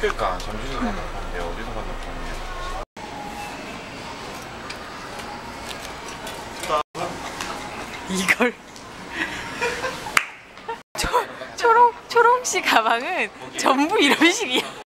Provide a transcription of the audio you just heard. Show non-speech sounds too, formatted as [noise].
그러니까? 점심에서 간다 보는데 어디서 간다 보면 이걸. [laughs] 초, 초롱 초롱 씨 가방은 전부 이런 식이야.